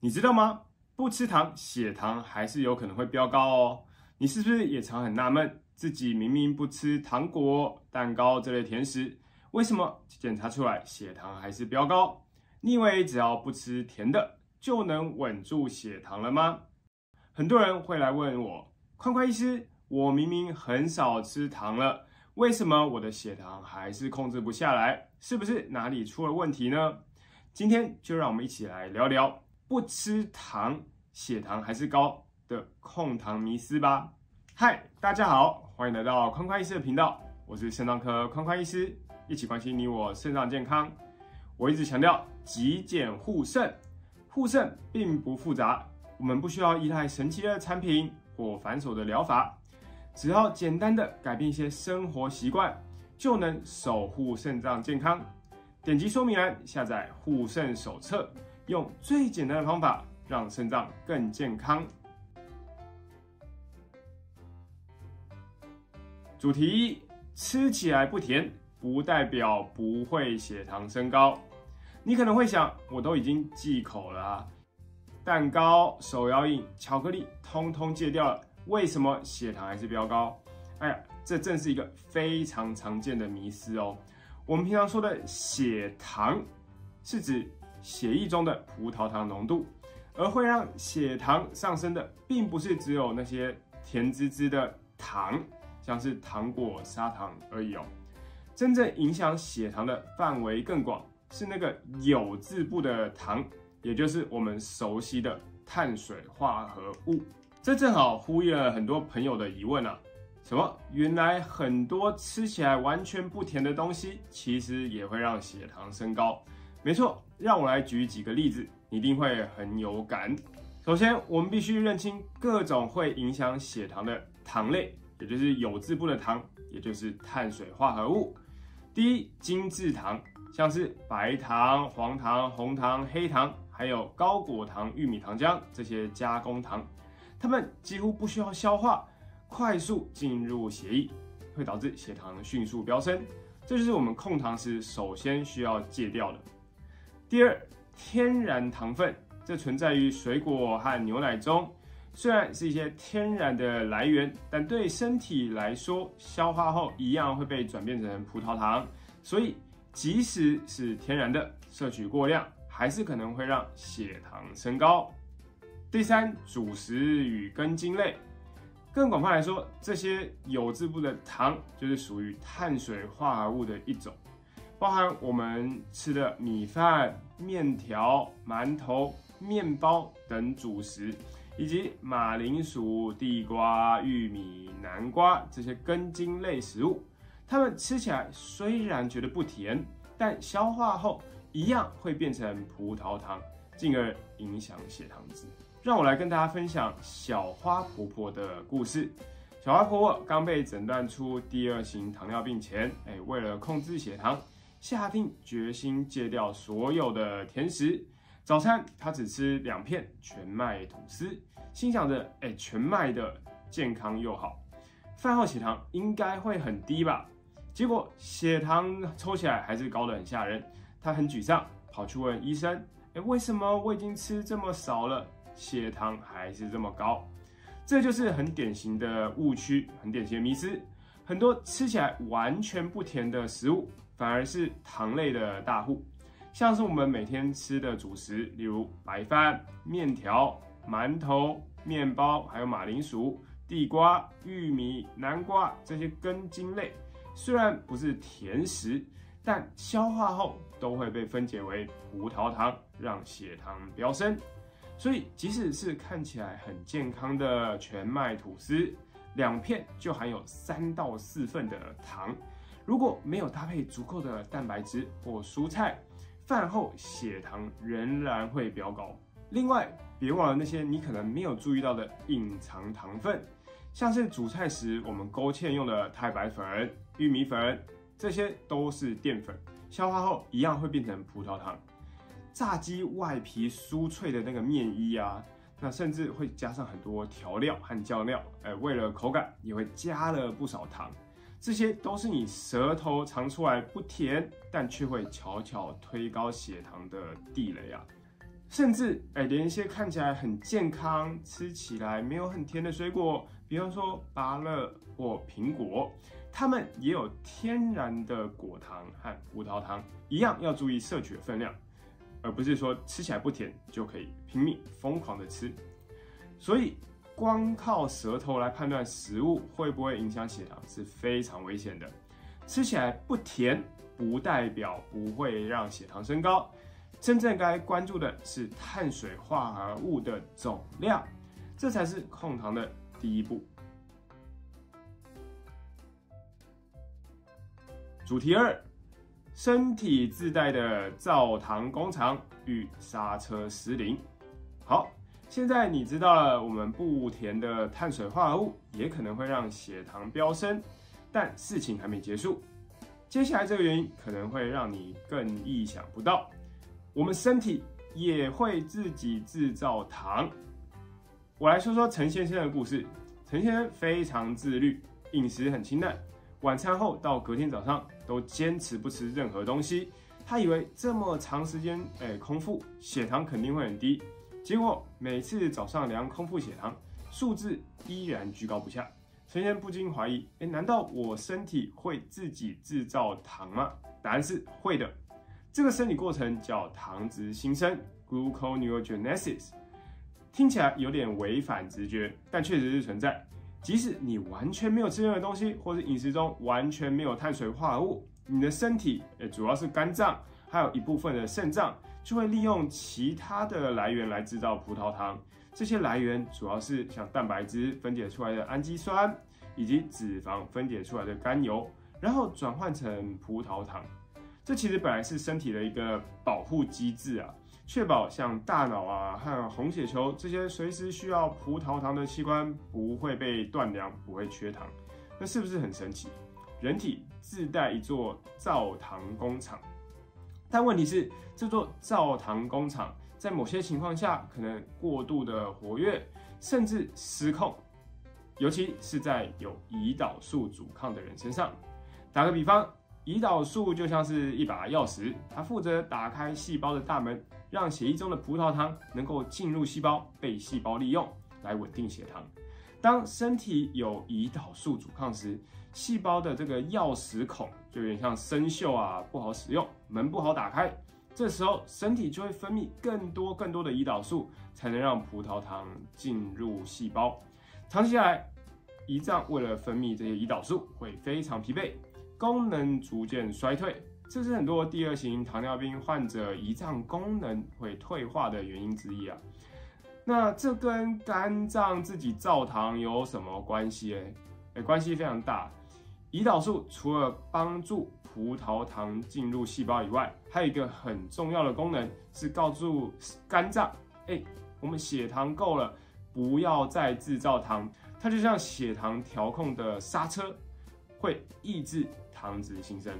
你知道吗？不吃糖，血糖还是有可能会飙高哦。你是不是也常很纳闷，自己明明不吃糖果、蛋糕这类甜食，为什么检查出来血糖还是飙高？你以为只要不吃甜的就能稳住血糖了吗？很多人会来问我，宽宽医师，我明明很少吃糖了，为什么我的血糖还是控制不下来？是不是哪里出了问题呢？今天就让我们一起来聊聊不吃糖血糖还是高的控糖迷思吧。嗨，大家好，欢迎来到宽宽医师的频道，我是肾脏科宽宽医师，一起关心你我肾脏健康。我一直强调极简护肾，护肾并不复杂。我们不需要依赖神奇的产品或繁琐的疗法，只要简单的改变一些生活习惯，就能守护肾脏健康。点击说明栏下载护肾手册，用最简单的方法让肾脏更健康。主题一：吃起来不甜，不代表不会血糖升高。你可能会想，我都已经忌口了啊。蛋糕、手摇饮、巧克力，通通戒掉了，为什么血糖还是飙高？哎呀，这正是一个非常常见的迷思哦。我们平常说的血糖，是指血液中的葡萄糖浓度，而会让血糖上升的，并不是只有那些甜滋滋的糖，像是糖果、砂糖而已哦。真正影响血糖的范围更广，是那个有字部的糖。也就是我们熟悉的碳水化合物，这正好呼应了很多朋友的疑问啊。什么？原来很多吃起来完全不甜的东西，其实也会让血糖升高？没错，让我来举几个例子，你一定会很有感。首先，我们必须认清各种会影响血糖的糖类，也就是有字部的糖，也就是碳水化合物。第一，精制糖，像是白糖、黄糖、红糖、黑糖。还有高果糖、玉米糖浆这些加工糖，它们几乎不需要消化，快速进入血液，会导致血糖迅速飙升。这就是我们控糖时首先需要戒掉的。第二，天然糖分，这存在于水果和牛奶中，虽然是一些天然的来源，但对身体来说，消化后一样会被转变成葡萄糖，所以即使是天然的，摄取过量。还是可能会让血糖升高。第三，主食与根茎类，更广泛来说，这些有字部的糖就是属于碳水化合物的一种，包含我们吃的米饭、面条、馒头、面包等主食，以及马铃薯、地瓜、玉米、南瓜这些根茎类食物，它们吃起来虽然觉得不甜，但消化后。一样会变成葡萄糖，进而影响血糖值。让我来跟大家分享小花婆婆的故事。小花婆婆刚被诊断出第二型糖尿病前，哎，为了控制血糖，下定决心戒掉所有的甜食。早餐他只吃两片全麦吐司，心想着，哎，全麦的健康又好。饭后血糖应该会很低吧？结果血糖抽起来还是高的很吓人。他很沮丧，跑去问医生：“哎，为什么我已经吃这么少了，血糖还是这么高？”这就是很典型的误区，很典型的迷思。很多吃起来完全不甜的食物，反而是糖类的大户。像是我们每天吃的主食，例如白饭、面条、馒头、面包，还有马铃薯、地瓜、玉米、南瓜这些根茎类，虽然不是甜食。但消化后都会被分解为葡萄糖，让血糖飙升。所以，即使是看起来很健康的全麦吐司，两片就含有三到四份的糖。如果没有搭配足够的蛋白质或蔬菜，饭后血糖仍然会飙高。另外，别忘了那些你可能没有注意到的隐藏糖分，像是煮菜时我们勾芡用的太白粉、玉米粉。这些都是淀粉，消化后一样会变成葡萄糖。炸鸡外皮酥脆的那个面衣啊，那甚至会加上很多调料和酱料，哎，为了口感也会加了不少糖。这些都是你舌头尝出来不甜，但却会悄悄推高血糖的地雷啊。甚至哎，连一些看起来很健康、吃起来没有很甜的水果，比方说芭乐或苹果，它们也有天然的果糖和葡萄糖，一样要注意摄取的分量，而不是说吃起来不甜就可以拼命疯狂的吃。所以，光靠舌头来判断食物会不会影响血糖是非常危险的。吃起来不甜，不代表不会让血糖升高。真正该关注的是碳水化合物的总量，这才是控糖的第一步。主题二：身体自带的造糖工厂与刹车失灵。好，现在你知道了，我们不甜的碳水化合物也可能会让血糖飙升，但事情还没结束。接下来这个原因可能会让你更意想不到。我们身体也会自己制造糖。我来说说陈先生的故事。陈先生非常自律，饮食很清淡，晚餐后到隔天早上都坚持不吃任何东西。他以为这么长时间哎空腹，血糖肯定会很低。结果每次早上量空腹血糖，数字依然居高不下。陈先生不禁怀疑：哎，难道我身体会自己制造糖吗？答案是会的。这个生理过程叫糖质新生 （gluconeogenesis），听起来有点违反直觉，但确实是存在。即使你完全没有吃任何东西，或者饮食中完全没有碳水化合物，你的身体，诶，主要是肝脏，还有一部分的肾脏，就会利用其他的来源来制造葡萄糖。这些来源主要是像蛋白质分解出来的氨基酸，以及脂肪分解出来的甘油，然后转换成葡萄糖。这其实本来是身体的一个保护机制啊，确保像大脑啊和红血球这些随时需要葡萄糖的器官不会被断粮，不会缺糖。那是不是很神奇？人体自带一座造糖工厂，但问题是这座造糖工厂在某些情况下可能过度的活跃，甚至失控，尤其是在有胰岛素阻抗的人身上。打个比方。胰岛素就像是一把钥匙，它负责打开细胞的大门，让血液中的葡萄糖能够进入细胞，被细胞利用来稳定血糖。当身体有胰岛素阻抗时，细胞的这个钥匙孔就有点像生锈啊，不好使用，门不好打开。这时候身体就会分泌更多更多的胰岛素，才能让葡萄糖进入细胞。长期下来，胰脏为了分泌这些胰岛素，会非常疲惫。功能逐渐衰退，这是很多第二型糖尿病患者胰脏功能会退化的原因之一啊。那这跟肝脏自己造糖有什么关系？哎，关系非常大。胰岛素除了帮助葡萄糖进入细胞以外，还有一个很重要的功能是告诉肝脏：哎，我们血糖够了，不要再制造糖。它就像血糖调控的刹车，会抑制。糖脂新生。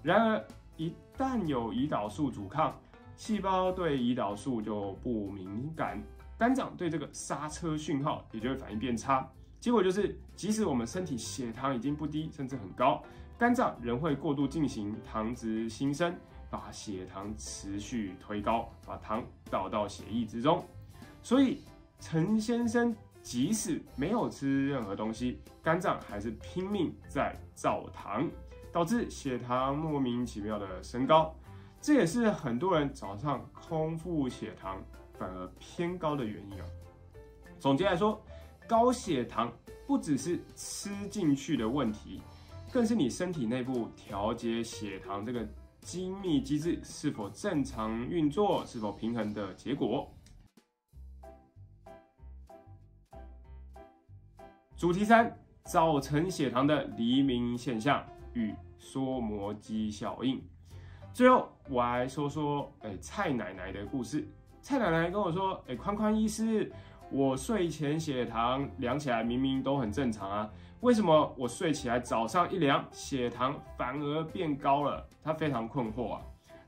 然而，一旦有胰岛素阻抗，细胞对胰岛素就不敏感，肝脏对这个刹车讯号也就会反应变差。结果就是，即使我们身体血糖已经不低，甚至很高，肝脏仍会过度进行糖脂新生，把血糖持续推高，把糖导到血液之中。所以，陈先生即使没有吃任何东西，肝脏还是拼命在造糖。导致血糖莫名其妙的升高，这也是很多人早上空腹血糖反而偏高的原因啊。总结来说，高血糖不只是吃进去的问题，更是你身体内部调节血糖这个精密机制是否正常运作、是否平衡的结果。主题三：早晨血糖的黎明现象与。缩摩肌效应。最后，我来说说，哎，蔡奶奶的故事。蔡奶奶跟我说，哎，宽宽医师，我睡前血糖量起来明明都很正常啊，为什么我睡起来早上一量，血糖反而变高了？她非常困惑啊，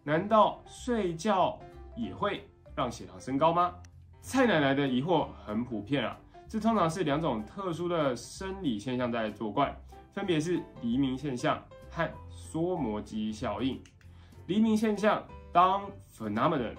难道睡觉也会让血糖升高吗？蔡奶奶的疑惑很普遍啊，这通常是两种特殊的生理现象在作怪，分别是黎明现象。和缩膜肌效应，黎明现象当 phenomenon，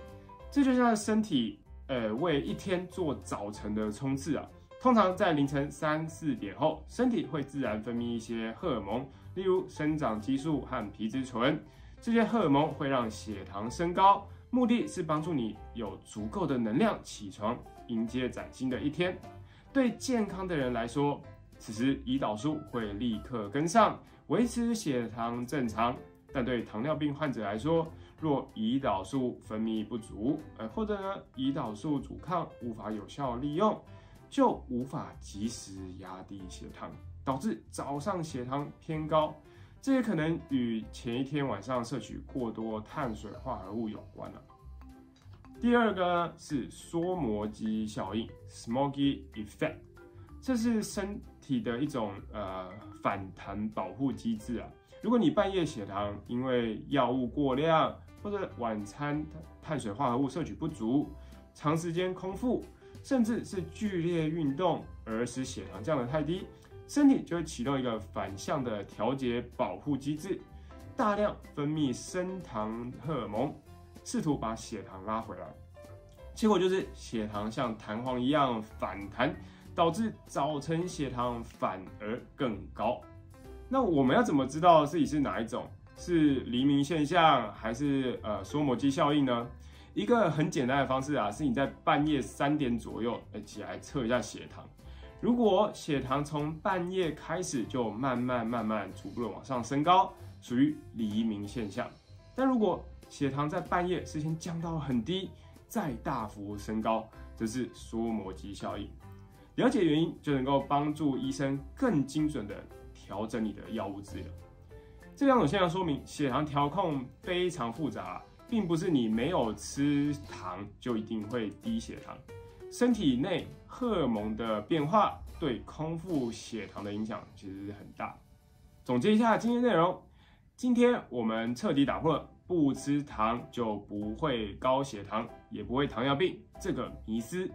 这就像身体呃为一天做早晨的冲刺啊。通常在凌晨三四点后，身体会自然分泌一些荷尔蒙，例如生长激素和皮质醇。这些荷尔蒙会让血糖升高，目的是帮助你有足够的能量起床，迎接崭新的一天。对健康的人来说，此时胰岛素会立刻跟上，维持血糖正常。但对糖尿病患者来说，若胰岛素分泌不足，呃，或者呢，胰岛素阻抗无法有效利用。就无法及时压低血糖，导致早上血糖偏高。这也可能与前一天晚上摄取过多碳水化合物有关了。第二个是缩膜肌效应 （Smoggy Effect），这是身体的一种呃反弹保护机制啊。如果你半夜血糖因为药物过量或者晚餐碳水化合物摄取不足，长时间空腹。甚至是剧烈运动而使血糖降得太低，身体就会启动一个反向的调节保护机制，大量分泌升糖荷尔蒙，试图把血糖拉回来。结果就是血糖像弹簧一样反弹，导致早晨血糖反而更高。那我们要怎么知道自己是哪一种？是黎明现象，还是呃缩膜肌效应呢？一个很简单的方式啊，是你在半夜三点左右起来测一下血糖。如果血糖从半夜开始就慢慢慢慢逐步的往上升高，属于黎明现象。但如果血糖在半夜事先降到很低，再大幅升高，则是缩膜肌效应。了解原因就能够帮助医生更精准的调整你的药物治疗。这两种现象说明血糖调控非常复杂。并不是你没有吃糖就一定会低血糖，身体内荷尔蒙的变化对空腹血糖的影响其实很大。总结一下今天内容，今天我们彻底打破了不吃糖就不会高血糖，也不会糖尿病这个迷思。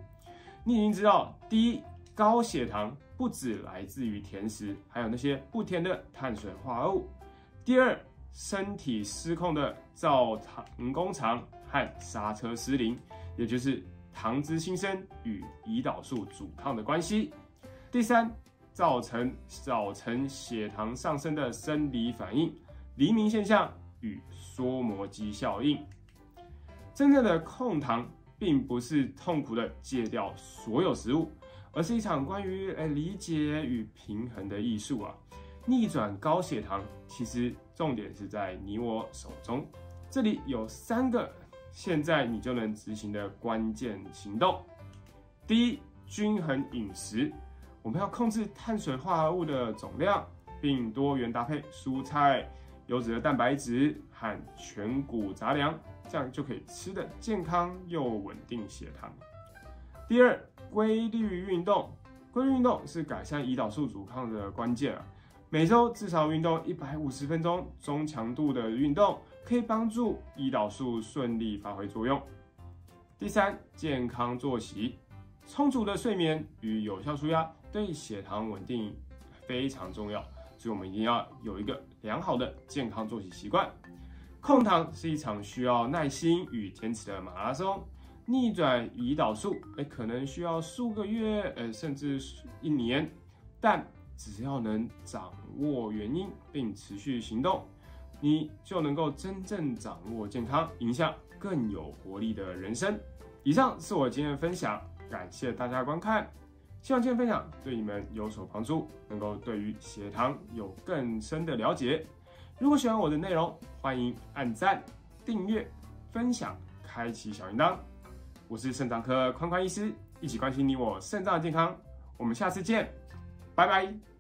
你已经知道，第一，高血糖不只来自于甜食，还有那些不甜的碳水化合物。第二。身体失控的造糖工厂和刹车失灵，也就是糖脂新生与胰岛素阻抗的关系。第三，造成早晨血糖上升的生理反应，黎明现象与缩膜肌效应。真正的控糖，并不是痛苦的戒掉所有食物，而是一场关于诶理解与平衡的艺术啊。逆转高血糖，其实重点是在你我手中。这里有三个现在你就能执行的关键行动。第一，均衡饮食，我们要控制碳水化合物的总量，并多元搭配蔬菜、优质的蛋白质和全谷杂粮，这样就可以吃的健康又稳定血糖。第二，规律运动，规律运动是改善胰岛素阻抗的关键啊。每周至少运动一百五十分钟，中强度的运动可以帮助胰岛素顺利发挥作用。第三，健康作息，充足的睡眠与有效舒压对血糖稳定非常重要，所以我们一定要有一个良好的健康作息习惯。控糖是一场需要耐心与坚持的马拉松，逆转胰岛素，哎，可能需要数个月，呃，甚至一年，但。只要能掌握原因并持续行动，你就能够真正掌握健康，影响更有活力的人生。以上是我今天的分享，感谢大家观看，希望今天分享对你们有所帮助，能够对于血糖有更深的了解。如果喜欢我的内容，欢迎按赞、订阅、分享、开启小铃铛。我是肾脏科宽宽医师，一起关心你我肾脏的健康。我们下次见，拜拜。